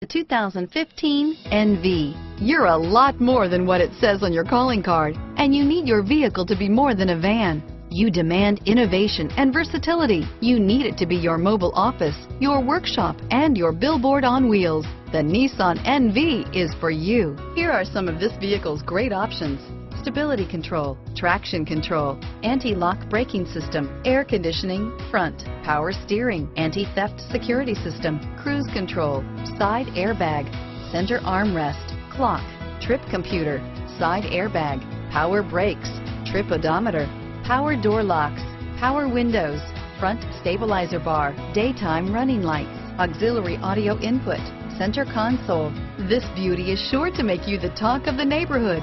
The 2015 NV. You're a lot more than what it says on your calling card, and you need your vehicle to be more than a van. You demand innovation and versatility. You need it to be your mobile office, your workshop, and your billboard on wheels. The Nissan NV is for you. Here are some of this vehicle's great options. Stability control, traction control, anti-lock braking system, air conditioning, front, power steering, anti-theft security system, cruise control, side airbag, center armrest, clock, trip computer, side airbag, power brakes, trip odometer, power door locks, power windows, front stabilizer bar, daytime running lights, auxiliary audio input, center console. This beauty is sure to make you the talk of the neighborhood.